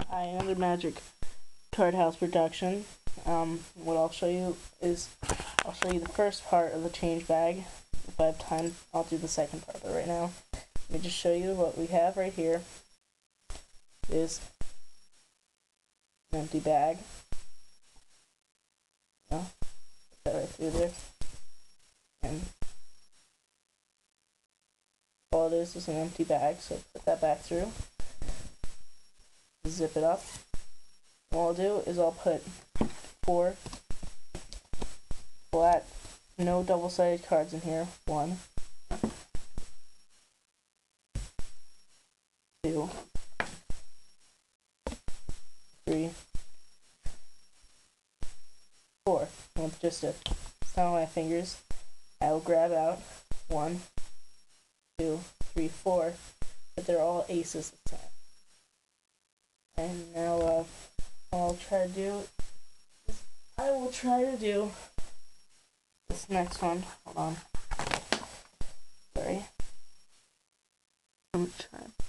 Hi, another Magic Card House production. Um, what I'll show you is, I'll show you the first part of the change bag. If I have time, I'll do the second part, but right now, let me just show you what we have right here. Is an empty bag. Yeah, put that right through there. And all it is is an empty bag, so put that back through zip it up. What I'll do is I'll put four flat, no double-sided cards in here. One, two, three, four. With just a sound of my fingers, I will grab out one, two, three, four, but they're all aces this time. And now, uh, I'll try to do, I will try to do this next one. Hold on. Sorry. I'm trying.